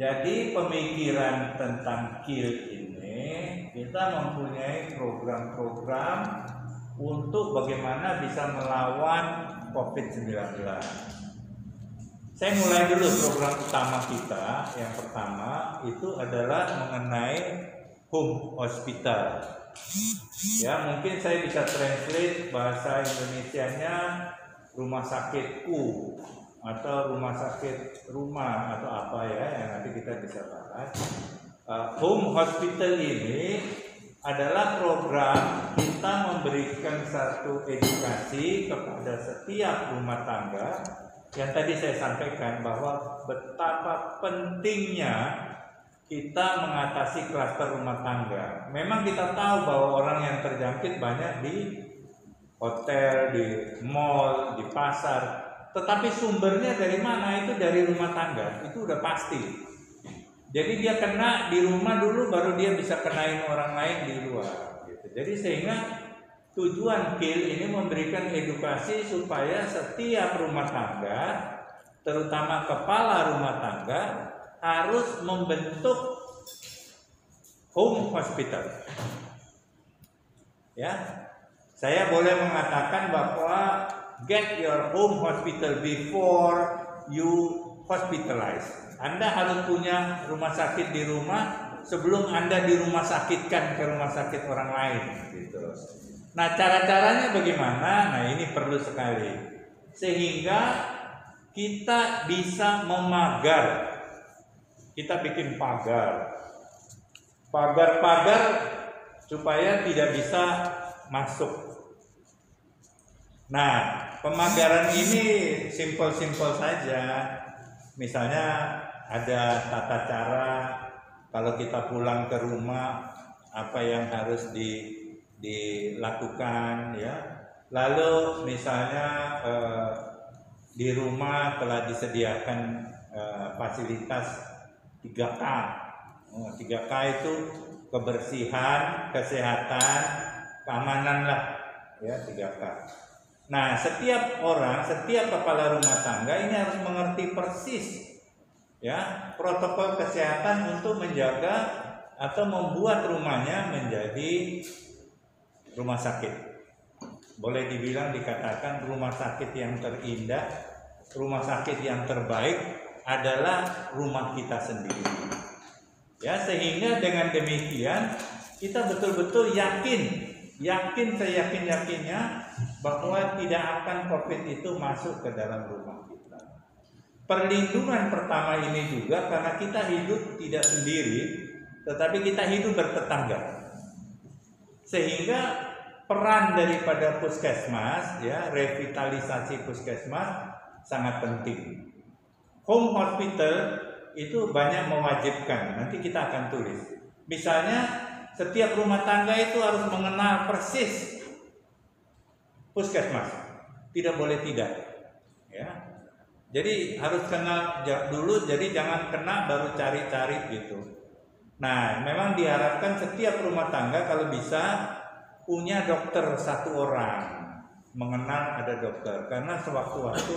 Jadi pemikiran tentang kill ini kita mempunyai program-program untuk bagaimana bisa melawan COVID-19. Saya mulai dulu program utama kita. Yang pertama itu adalah mengenai home hospital. Ya, mungkin saya bisa translate bahasa Indonesianya rumah sakitku atau rumah sakit rumah atau apa ya yang nanti kita bisa bahas. Uh, home hospital ini adalah program kita memberikan satu edukasi kepada setiap rumah tangga yang tadi saya sampaikan bahwa betapa pentingnya kita mengatasi klaster rumah tangga. Memang kita tahu bahwa orang yang terjangkit banyak di hotel, di mall, di pasar, tetapi sumbernya dari mana? Itu dari rumah tangga. Itu udah pasti. Jadi dia kena di rumah dulu baru dia bisa kenain orang lain di luar gitu. jadi sehingga tujuan kill ini memberikan edukasi supaya setiap rumah tangga terutama kepala rumah tangga harus membentuk home hospital. Ya saya boleh mengatakan bahwa get your home hospital before you hospitalize. Anda harus punya rumah sakit di rumah sebelum Anda di rumah sakitkan ke rumah sakit orang lain gitu. Nah, cara-caranya bagaimana? Nah, ini perlu sekali. Sehingga kita bisa memagar. Kita bikin pagar. Pagar-pagar supaya tidak bisa masuk. Nah, pemagaran ini simpel-simpel saja. Misalnya ada tata cara kalau kita pulang ke rumah apa yang harus di, dilakukan ya. Lalu misalnya eh, di rumah telah disediakan eh, fasilitas 3K. Oh, 3K itu kebersihan, kesehatan, keamanan lah ya 3K. Nah, setiap orang, setiap kepala rumah tangga ini harus mengerti persis ya protokol kesehatan untuk menjaga atau membuat rumahnya menjadi rumah sakit. Boleh dibilang dikatakan rumah sakit yang terindah, rumah sakit yang terbaik adalah rumah kita sendiri. Ya, sehingga dengan demikian kita betul-betul yakin, yakin seyakin-yakinnya bahwa tidak akan COVID itu masuk ke dalam rumah kita. Perlindungan pertama ini juga karena kita hidup tidak sendiri, tetapi kita hidup bertetangga. Sehingga peran daripada puskesmas, ya revitalisasi puskesmas sangat penting. Home hospital itu banyak mewajibkan. Nanti kita akan tulis. Misalnya setiap rumah tangga itu harus mengenal persis puskesmas. Tidak boleh tidak. Ya. Jadi harus kenal dulu jadi jangan kena baru cari-cari gitu. Nah, memang diharapkan setiap rumah tangga kalau bisa punya dokter satu orang, mengenal ada dokter karena sewaktu-waktu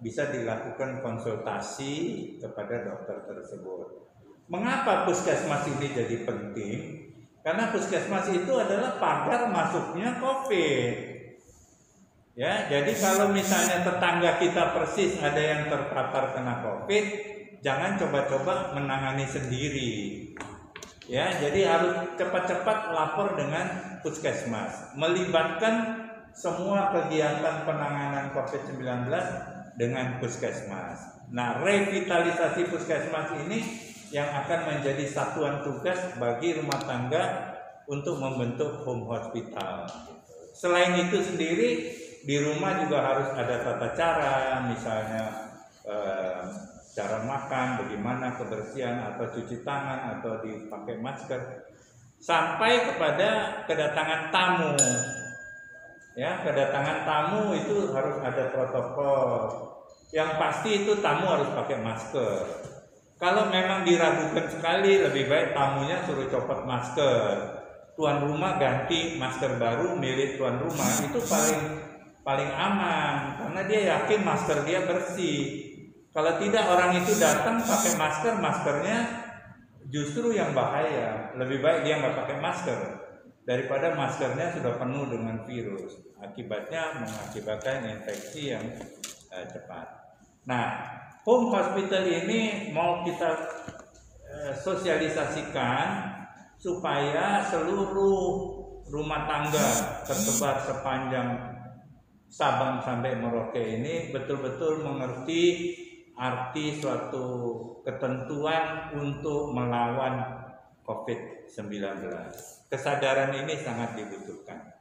bisa dilakukan konsultasi kepada dokter tersebut. Mengapa puskesmas ini jadi penting? Karena puskesmas itu adalah pagar masuknya COVID. Ya, jadi kalau misalnya tetangga kita persis ada yang terpapar kena COVID, jangan coba-coba menangani sendiri. Ya, jadi harus cepat-cepat lapor dengan puskesmas, melibatkan semua kegiatan penanganan COVID-19 dengan puskesmas. Nah, revitalisasi puskesmas ini yang akan menjadi satuan tugas bagi rumah tangga untuk membentuk home hospital. Selain itu sendiri, di rumah juga harus ada tata cara misalnya eh, cara makan bagaimana kebersihan atau cuci tangan atau dipakai masker sampai kepada kedatangan tamu. Ya kedatangan tamu itu harus ada protokol. Yang pasti itu tamu harus pakai masker. Kalau memang diragukan sekali lebih baik tamunya suruh copot masker. Tuan rumah ganti masker baru milik tuan rumah. Itu paling paling aman karena dia yakin masker dia bersih. Kalau tidak orang itu datang pakai masker, maskernya justru yang bahaya. Lebih baik dia nggak pakai masker daripada maskernya sudah penuh dengan virus. Akibatnya mengakibatkan infeksi yang uh, cepat. Nah, home hospital ini mau kita uh, sosialisasikan supaya seluruh rumah tangga tersebar sepanjang Sabang sampai Merauke ini betul-betul mengerti arti suatu ketentuan untuk melawan COVID-19. Kesadaran ini sangat dibutuhkan.